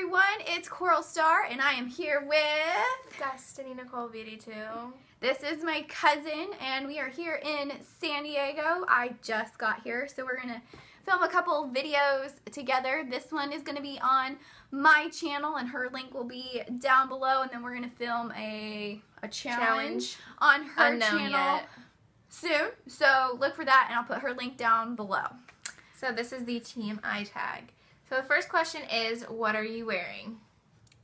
everyone, it's Coral Star, and I am here with Destiny Nicole Beauty too. This is my cousin, and we are here in San Diego. I just got here, so we're gonna film a couple videos together. This one is gonna be on my channel, and her link will be down below, and then we're gonna film a a challenge, Challenge. on her Unknown channel yet. soon. So look for that, and I'll put her link down below. So this is the TMI tag. So the first question is, what are you wearing?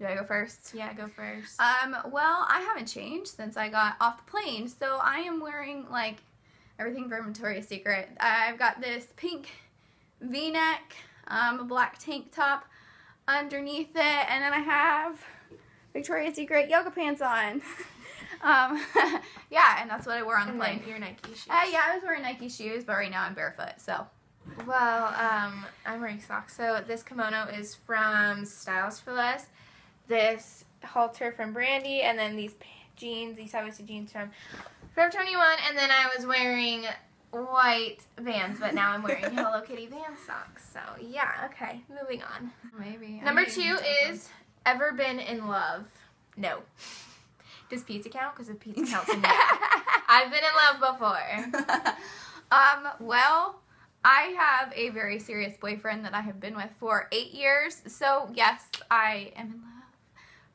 Do I go first? Yeah, go first. Um, well, I haven't changed since I got off the plane, so I am wearing like everything from Victoria's Secret. I've got this pink V-neck, um, a black tank top underneath it, and then I have Victoria's Secret yoga pants on. um, yeah, and that's what I wore on the and plane. your Nike shoes. Uh, yeah, I was wearing Nike shoes, but right now I'm barefoot, so. Well, um, I'm wearing socks. So this kimono is from Styles for Less. This halter from Brandy, and then these jeans, these high jeans from Forever 21. And then I was wearing white Vans, but now I'm wearing Hello Kitty Vans socks. So yeah, okay, moving on. Maybe. Number two is ever been in love? No. Does pizza count? Because if pizza counts, no. I've been in love before. um, well, I have a very serious boyfriend that I have been with for eight years. So, yes, I am in love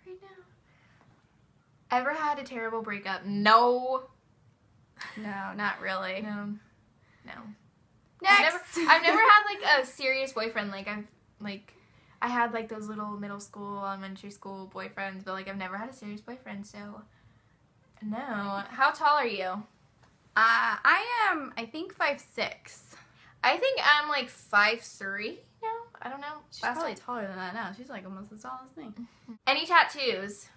right now. Ever had a terrible breakup? No. No, not really. No. No. Next. I've never, I've never had like a serious boyfriend. Like I've like I had like those little middle school, elementary school boyfriends, but like I've never had a serious boyfriend. So no. How tall are you? uh, I am, I think, five six. I think I'm like five three. now. I don't know. She's Last probably time- taller than that now. She's like almost as tall as me. Any tattoos?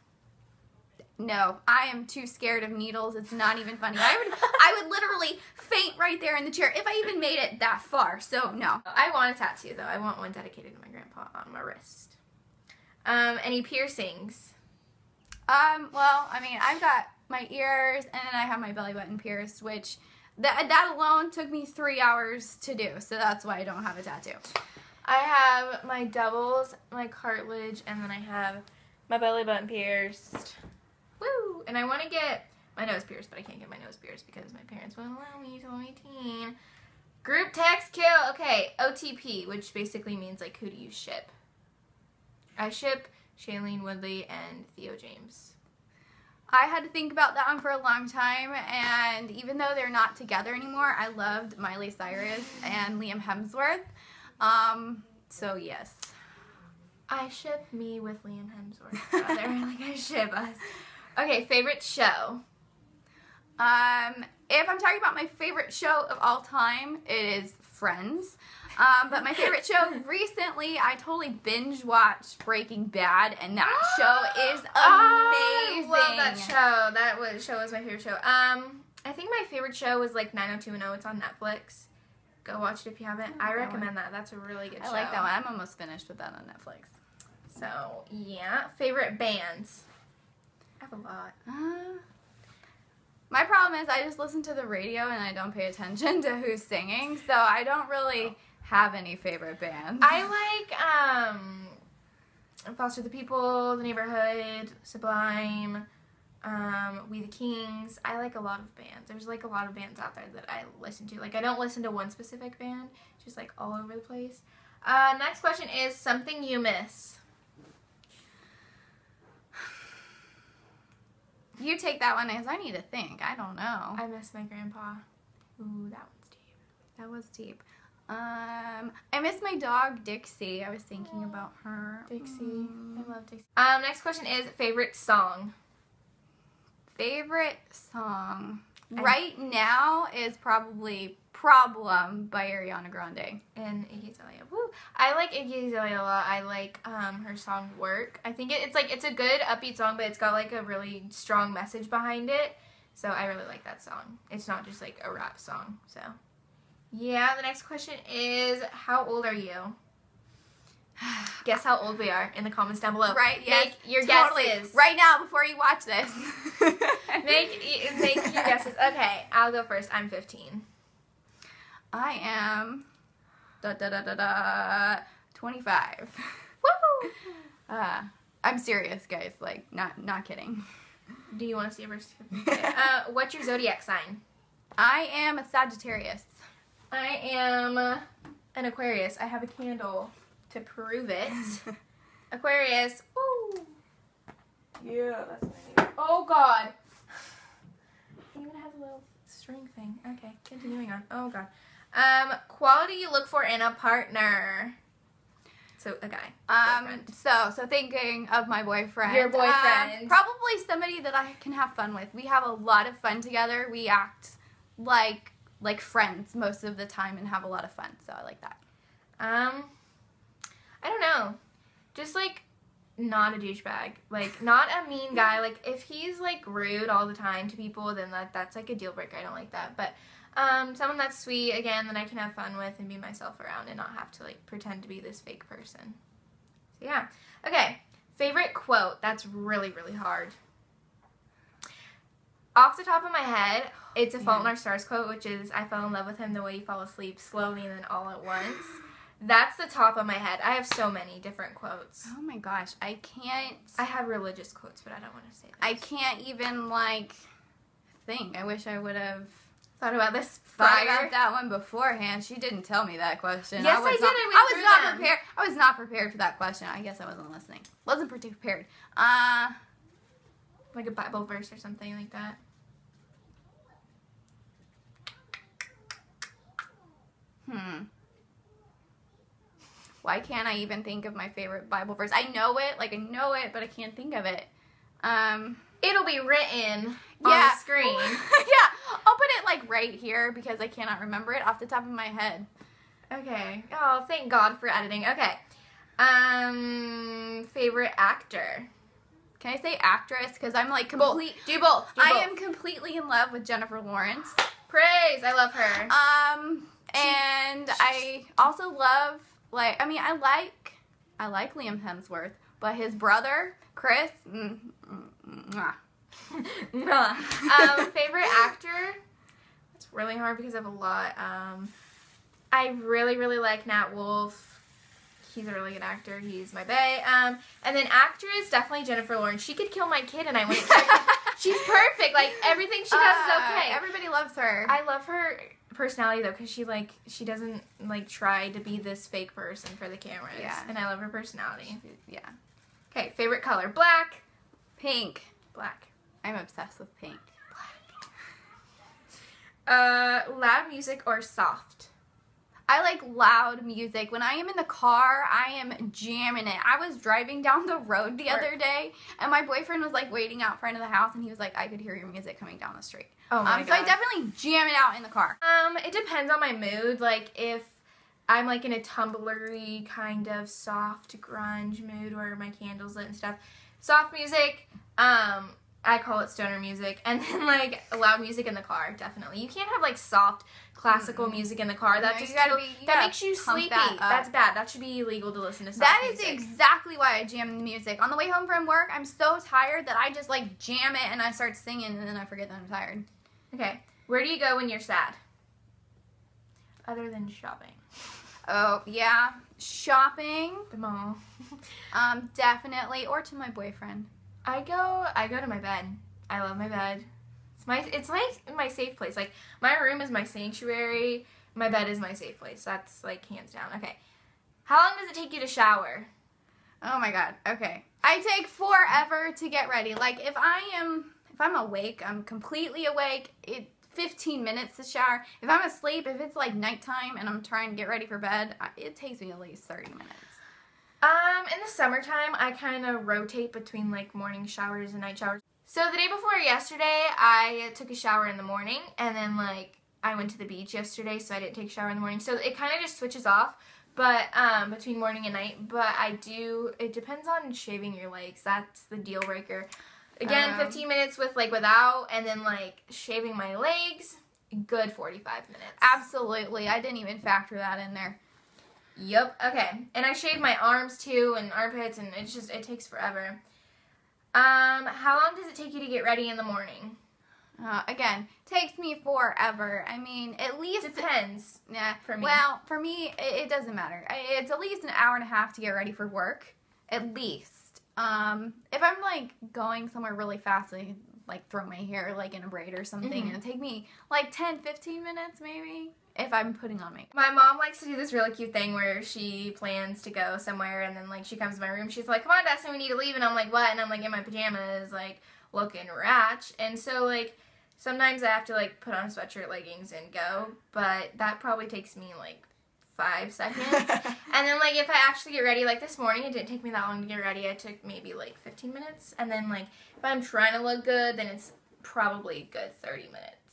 No, I am too scared of needles. It's not even funny. I would, I would literally faint right there in the chair if I even made it that far. So no. I want a tattoo though. I want one dedicated to my grandpa on my wrist. Um, any piercings? Um, well, I mean, I've got my ears and then I have my belly button pierced, which that that alone took me three hours to do. So that's why I don't have a tattoo. I have my doubles, my cartilage, and then I have my belly button pierced. Woo! And I want to get my nose pierced, but I can't get my nose pierced because my parents won't allow me till I'm 18. Group text kill. Okay, OTP, which basically means like who do you ship? I ship Shailene Woodley and Theo James. I had to think about that one for a long time, and even though they're not together anymore, I loved Miley Cyrus and Liam Hemsworth. Um, so yes. I ship me with Liam Hemsworth, like I ship us. Okay, favorite show. Um, if I'm talking about my favorite show of all time, it is Friends. Um, but my favorite show recently, I totally binge watched Breaking Bad, and that show is amazing. Oh, I love that show. That was show was my favorite show. Um, I think my favorite show was like 90210. It's on Netflix. Go watch it if you haven't. I I like that recommend that. That's a really good I show. I like that one. I'm almost finished with that on Netflix. So yeah, favorite bands. I have a lot. Uh, my problem is I just listen to the radio and I don't pay attention to who's singing, so I don't really have any favorite bands. I like um, Foster the People, The Neighborhood, Sublime, um, We the Kings. I like a lot of bands. There's like a lot of bands out there that I listen to. Like I don't listen to one specific band, just like all over the place. Uh, next question is something you miss. you take that one because I need to think. I don't know. I miss my grandpa. Ooh, that one's deep. That was deep. Um, I miss my dog Dixie. I was thinking about her. Dixie. Mm. I love Dixie. Um, next question is favorite song. Favorite song I- right now is probably "Problem" by Ariana Grande. and Iggy Azalea. Woo! I like Iggy Azalea a lot. I like um her song "Work." I think it, it's like it's a good upbeat song, but it's got like a really strong message behind it. So I really like that song. It's not just like a rap song. So yeah. The next question is, how old are you? Guess how old we are in the comments down below. Right? Yes. Make your totally. guesses. Right now, before you watch this. Make make your guesses. Okay, I'll go first. I'm 15. I am da da da da da 25. Woo! Uh, I'm serious, guys. Like, not not kidding. Do you want to see a birth certificate? uh, what's your zodiac sign? I am a Sagittarius. I am an Aquarius. I have a candle to prove it. Aquarius. Woo. Yeah, that's what I need. Oh God. It even has a little string thing. Okay, continuing on. Oh God. Um, quality you look for in a partner. So a guy. Um. boyfriend. So so thinking of my boyfriend. Your um, boyfriend. probably somebody that I can have fun with. We have a lot of fun together. We act like like friends most of the time and have a lot of fun. So I like that. Um, I don't know. Just like not a douchebag. Like not a mean guy. Like if he's like rude all the time to people, then that that's like a deal breaker. I don't like that. But um, someone that's sweet again that I can have fun with and be myself around and not have to like pretend to be this fake person. So yeah. Okay. Favorite quote. That's really really hard. Off the top of my head, it's a Fault in Our Stars quote, which is "I fell in love with him the way you fall asleep, slowly and then all at once." That's the top of my head. I have so many different quotes. Oh my gosh, I can't. I have religious quotes, but I don't want to say. Those. I can't even like think. I wish I would have thought about this thought about that one beforehand. She didn't tell me that question. Yes, was I did. Not, I I was not them. prepared. I was not prepared for that question. I guess I wasn't listening. Wasn't prepared. Uh, like a Bible verse or something like that. Hmm. Why can't I even think of my favorite Bible verse? I know it, like I know it, but I can't think of it. Um, It'll be written on Yeah. the screen. yeah, I'll put it like right here because I cannot remember it off the top of my head. okay. Oh, thank God for editing. Okay. Um, favorite actor. Can I say actress? Because I'm like Both. complete. Do both. Do I both. am completely in love with Jennifer Lawrence. Praise. I love her. Um, and I also love like I mean I like I like Liam Hemsworth, but his brother Chris. Mm, mm, mm, um, favorite actor? It's really hard because I have a lot. Um, I really, really like Nat Wolff. He's a really good actor. He's my bae. Um, and then actress, definitely Jennifer Lawrence. She could kill my kid and I wouldn't care. She's perfect. Like everything she does is Uh, okay. Everybody loves her. I love her personality though, because she like she doesn't like try to be this fake person for the cameras. Yeah. And I love her personality. yeah, Okay, favorite color: black. pink. Black. I'm obsessed with pink. Black. Uh, loud music or soft. I like loud music. When I am in the car, I am jamming it. I was driving down the road the other day, and my boyfriend was like waiting out front of the house, and he was like, "I could hear your music coming down the street." Oh my um, so I definitely jam it out in the car. Um, it depends on my mood. Like if I'm like in a tumblery kind of soft grunge mood where my candles lit and stuff. Soft music, um, I call it stoner music, and then like loud music in the car, definitely. You can't have like soft classical Mm-mm. music in the car. That No, just gotta kill- be- you that gotta makes you sleepy. that. That's bad. That should be illegal to listen to soft That is music. exactly why I jam the music. On the way home from work, I'm so tired that I just like jam it and I start singing, and then I forget that I'm tired. okay. Where do you go when you're sad? Other than shopping. Oh yeah, shopping, The mall. um, definitely, or to my boyfriend. I go I go to my bed. I love my bed. It's my it's like my safe place. Like my room is my sanctuary. My bed is my safe place. That's like hands down. Okay. How long does it take you to shower? Oh my god. Okay. I take forever to get ready. Like if I am if I'm awake, I'm completely awake. It 15 minutes to shower. If I'm asleep, if it's like nighttime and I'm trying to get ready for bed, it takes me at least 30 minutes. Um, in the summertime, I kind of rotate between like morning showers and night showers. So the day before yesterday, I took a shower in the morning, and then like I went to the beach yesterday, so I didn't take a shower in the morning. So it kind of just switches off, but um, between morning and night. But I do. It depends on shaving your legs. That's the deal breaker. Again, Um, 15 minutes with like without, and then like shaving my legs. Good 45 minutes. Absolutely. I didn't even factor that in there. Yep. Okay. And I shave my arms too and armpits and it's just it takes forever. Um, how long does it take you to get ready in the morning? Uh, again, takes me forever. I mean, at least Depends. Yeah. For me. Well, for me, it, it doesn't matter. I- It's at least an hour and a half to get ready for work. at least. Um, if I'm like going somewhere really fast, like, like throw my hair like in a braid or something, Mhm. and it'll take me like 10, 15 minutes maybe if I'm putting on makeup. My mom likes to do this really cute thing where she plans to go somewhere and then like she comes to my room. She's like, "Come on, Destiny, we need to leave," and I'm like, "What?" And I'm like in my pajamas, like looking ratch. And so like sometimes I have to like put on sweatshirt, leggings, and go. But that probably takes me like five seconds. and then like if I actually get ready, like this morning, it didn't take me that long to get ready. I took maybe like 15 minutes. And then like if I'm trying to look good, then it's probably a good 30 minutes.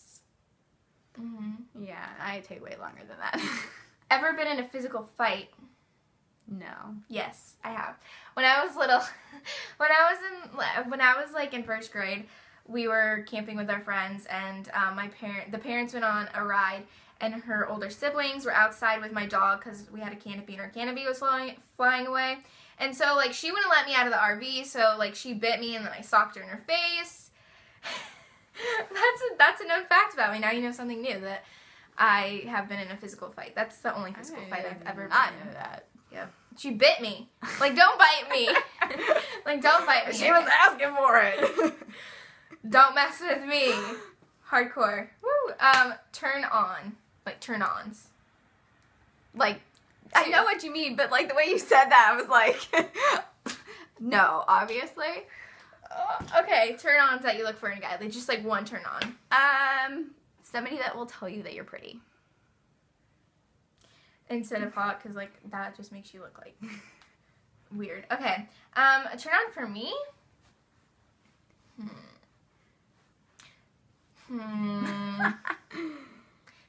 Mm-hmm. yeah, I take way longer than that. Ever been in a physical fight? no. Yes, I have. When I was little, when I was in when I was like in first grade, we were camping with our friends, and um, my parent the parents went on a ride, and her older siblings were outside with my dog because we had a canopy, and her canopy was flying flying away, and so like she wouldn't let me out of the RV, so like she bit me, and then I socked her in her face. that's a, that's a known fact about me. Now you know something new that. I have been in a physical fight. That's the only physical fight I've ever been I know that. Yeah. She bit me. Like, don't bite me. like, don't bite me. she was asking for it. Don't mess with me. Hardcore. Woo. Um, turn on. Like, turn ons. like, I know what you mean, but like the way you said that, I was like, no, obviously. Uh, okay, turn ons that you look for in a guy. Like, just like one turn on. Um, somebody that will tell you that you're pretty. Instead of hot, because, like, that just makes you look like weird. Okay. Um, a turn on for me? Hmm. Hmm.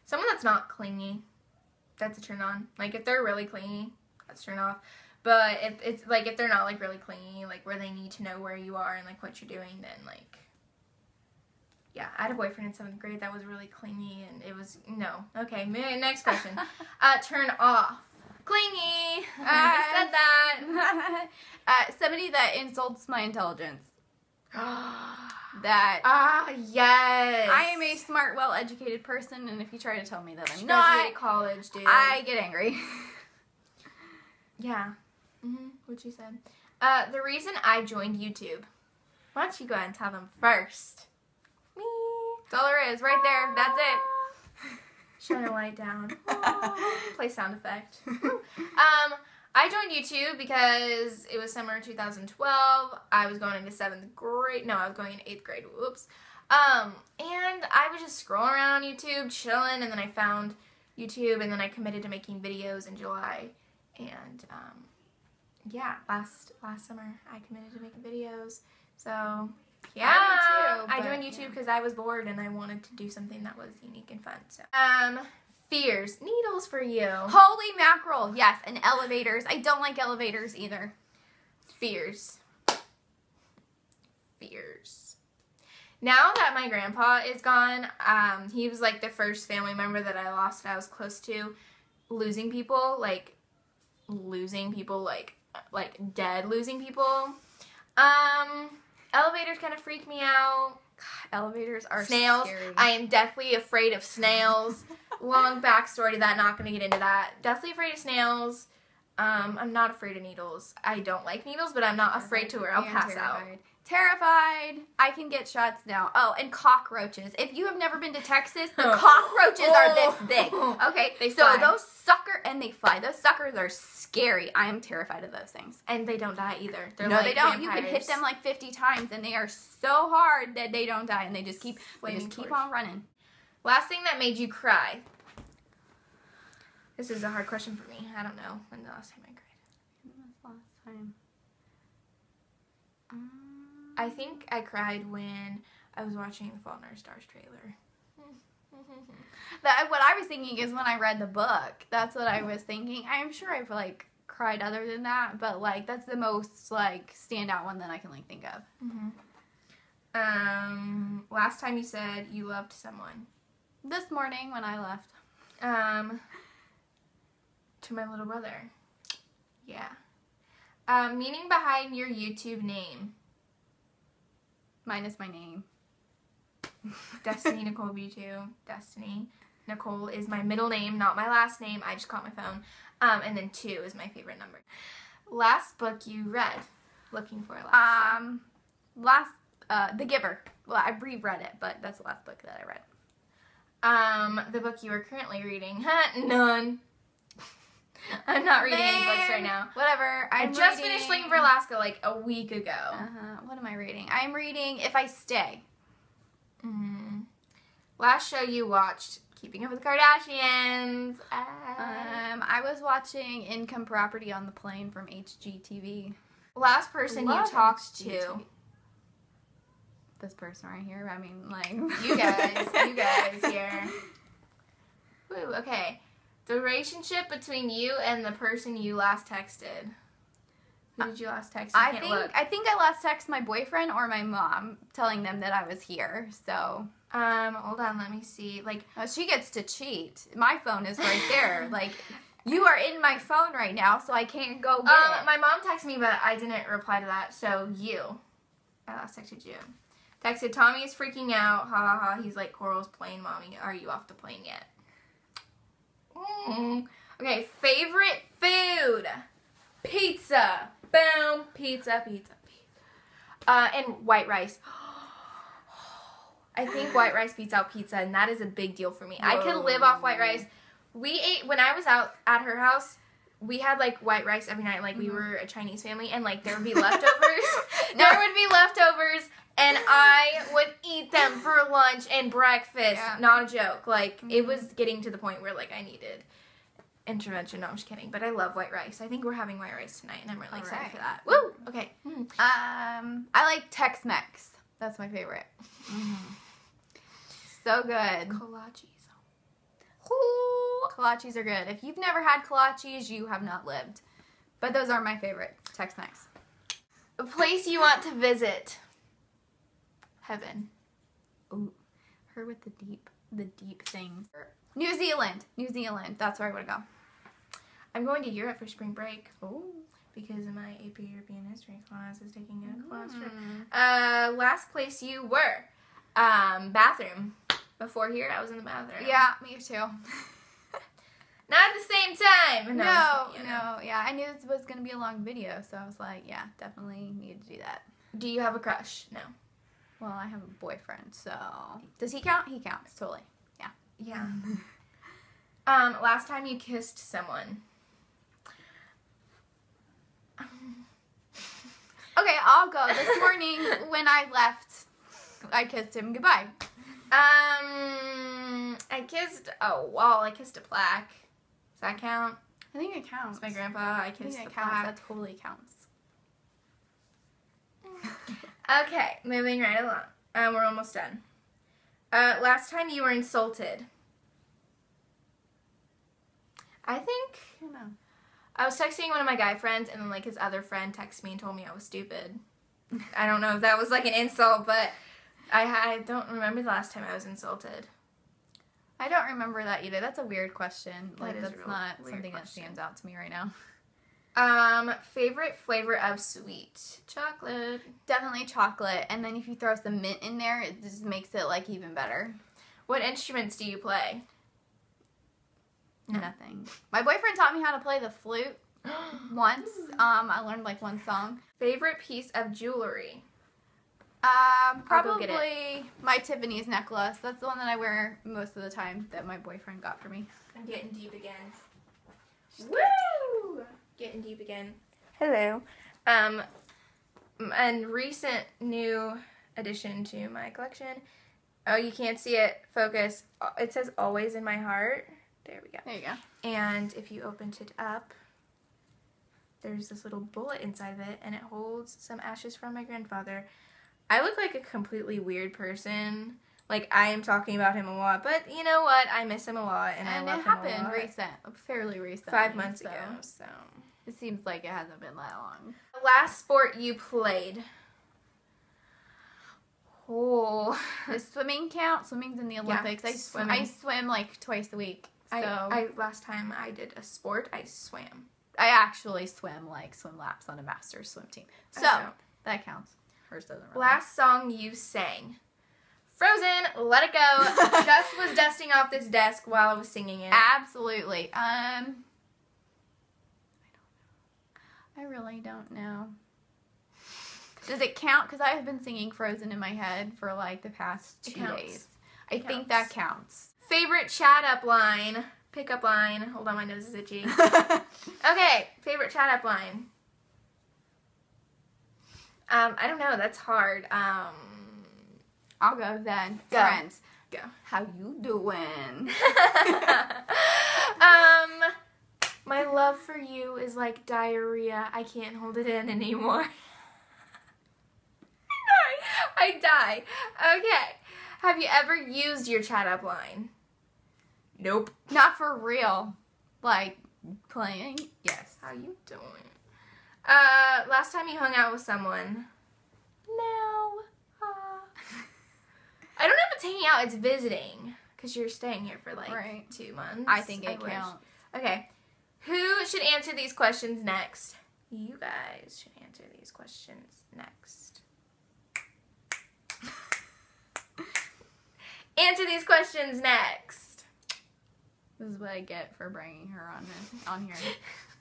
Someone that's not clingy. That's a turn on. Like if they're really clingy, that's turn off. But if it's like if they're not like really clingy, like where they need to know where you are and like what you're doing, then like yeah, I had a boyfriend in seventh grade that was really clingy and it was no. Okay, next question. uh, turn off. Clingy. I just said that. uh, somebody that insults my intelligence. That ah yes. I am a smart, well-educated person, and if you try to tell me that I'm She not, college, dude. I get angry. Yeah. Hmm What you said. Uh, the reason I joined YouTube. Why don't you go ahead and tell them first? Me. That's all there is, right there. That's it. Shine a light down. Play sound effect. um, I joined YouTube because it was summer 2012. I was going into seventh grade. No, I was going into eighth grade. Whoops. Um, and I was just scrolling around on YouTube, chilling, and then I found YouTube, and then I committed to making videos in July. And um, yeah, last last summer I committed to making videos. So yeah, too, I joined YouTube yeah. because I was bored and I wanted to do something that was unique and fun. So um, fears, needles for you. Holy mackerel! Yes, and elevators. I don't like elevators either. Fears. Fears. Now that my grandpa is gone, um, he was like the first family member that I lost that I was close to. Losing people, like losing people, like like dead losing people. Um, elevators kind of freak me out. Elevators are snails. Scary. I am deathly afraid of snails. Long backstory to that. Not going to get into that. Deathly afraid of snails. Um, I'm not afraid of needles. I don't like needles, but I'm not afraid to where I'll pass out. Terrified. I can get shots now. Oh, and cockroaches. If you have never been to Texas, the cockroaches are this big. Okay, They so fly. those sucker and they fly. Those suckers are scary. I am terrified of those things. And they don't die either. They're no, like they don't. You can hit them like 50 times, and they are so hard that they don't die, and they just keep they just keep torch. on running. Last thing that made you cry. This is a hard question for me. I don't know when the last time I cried. The last time? Um, I think I cried when I was watching the Fault in Our Stars trailer. That what I was thinking is when I read the book. That's what I was thinking. I'm sure I've like cried other than that, but like that's the most like standout one that I can like think of. hmm Um, last time you said you loved someone. This morning when I left. Um, to my little brother. Yeah. Um, meaning behind your YouTube name, Minus my name. Destiny Nicole B2. Destiny Nicole is my middle name, not my last name. I just caught my phone. Um, and then two is my favorite number. Last book you read. Looking for last. Um, last, uh, The Giver. Well, I reread it, but that's the last book that I read. Um, the book you are currently reading. Huh, none. I'm not reading any books right now. Whatever. I I'm just reading- finished Looking for Alaska like a week ago. Uh-huh. What am I reading? I'm reading If I Stay. Mm. Last show you watched, Keeping Up with the Kardashians. Um, I was watching Income Property on the Plane from HGTV. Last person you Love talked to. This person right here. I mean, like You guys, you guys here. Woo, okay. The relationship between you and the person you last texted. Who did you last text? You I think look. I think I last texted my boyfriend or my mom, telling them that I was here. So Um, hold on, let me see. Like, uh, she gets to cheat. My phone is right there. like you are in my phone right now, so I can't go get um, it. my mom texted me, but I didn't reply to that. So you, I last texted you. Texted Tommy is freaking out. Ha ha ha. He's like Coral's plane, mommy. Are you off the plane yet? Mm. Okay, favorite food. Pizza. Boom. Pizza, pizza, pizza. Uh, and white rice. I think white rice beats out pizza, and that is a big deal for me. I could live off white rice. We ate when I was out at her house. We had like white rice every night. Like we Mhm. were a Chinese family, and like there would be leftovers. There would be leftovers, and I would eat them for lunch and breakfast. Yeah. Not a joke. Like it Mhm. was getting to the point where like I needed intervention. No, I'm just kidding. But I love white rice. I think we're having white rice tonight, and I'm really excited Alright. for that. Woo! Okay. Hmm. Um, I like Tex-Mex. That's my favorite. So good. Kolaches. Kolaches are good. If you've never had kolaches, you have not lived. But those are my favorite Tex-Mex. A place you want to visit. Heaven. Ooh, her with the deep, the deep things. New Zealand. New Zealand. That's where I want to go. I'm going to Europe for spring break Oh. because my AP European History class is taking a class trip. Mm. Uh, last place you were, um, bathroom. Before here, I was in the bathroom. Yeah, me too. Not at the same time. No, you know. no, yeah. I knew this was gonna be a long video, so I was like, yeah, definitely need to do that. Do you have a crush? No. Well, I have a boyfriend, so does he count? He counts totally. Yeah. Yeah. um, last time you kissed someone. Okay, I'll go. This morning when I left, I kissed him goodbye. Um, I kissed a wall. I kissed a plaque. Does that count? I think it counts. It's my grandpa. I I think kissed the it counts. plaque. That totally counts. Okay, moving right along. Um, we're almost done. Uh, last time you were insulted. I think I don't know. I was texting one of my guy friends, and then like his other friend texted me and told me I was stupid. I don't know if that was like an insult, but I I don't remember the last time I was insulted. I don't remember that either. That's a weird question. Like a that's not something that stands out to me right now. Um, favorite flavor of sweet chocolate. Definitely chocolate, and then if you throw some mint in there, it just makes it like even better. What instruments do you play? No. Nothing. My boyfriend taught me how to play the flute once. Um, I learned like one song. favorite piece of jewelry. Um, I'll get it. probably my Tiffany's necklace. That's the one that I wear most of the time that my boyfriend got for me. I'm getting deep again. Woo! Getting deep again. Hello. Um, and recent new addition to my collection. Oh, you can't see it. Focus. It says "Always in My Heart." There we go. There you go. And if you opened it up, there's this little bullet inside of it, and it holds some ashes from my grandfather. I look like a completely weird person. Like I am talking about him a lot, but you know what? I miss him a lot, and, And, I love it him a happened lot. recent, fairly recent. Five months so ago. So, It seems like it hasn't been that long. The last sport you played. Oh, Does swimming count? Swimming's in the Olympics. I swim. I swim like twice a week. So I, I, I last time I did a sport, I swam. I actually swim like swim laps on a master's swim team. So that counts. Hers doesn't. Really. Last song you sang. Frozen, let it go. Just was dusting off this desk while I was singing it. Absolutely. Um. I really don't know. Does it count? Because I have been singing Frozen in my head for like the past two days. I think that counts. Favorite chat up line. Pickup line. Hold on, my nose is itchy. Okay, favorite chat up line. Um, I don't know. That's hard. Um, I'll go then. Go. Friends. Go. How you doing? um, my love for you is like diarrhea. I can't hold it in anymore. I die. I die. Okay. Have you ever used your chat up line? Nope. Not for real. Like playing. Yes. How you doing? Uh, last time you hung out with someone. No. Uh, I don't know if it's hanging out. It's visiting because you're staying here for like Right. two months. I think it wish. counts. Okay. Who should answer these questions next? You guys should answer these questions next. answer these questions next. This is what I get for bringing her on this, on here.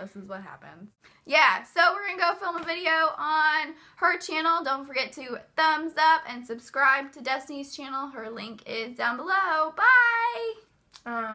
this is what happens. Yeah, so we're gonna go film a video on her channel. Don't forget to thumbs up and subscribe to Destiny's channel. Her link is down below. Bye. Um,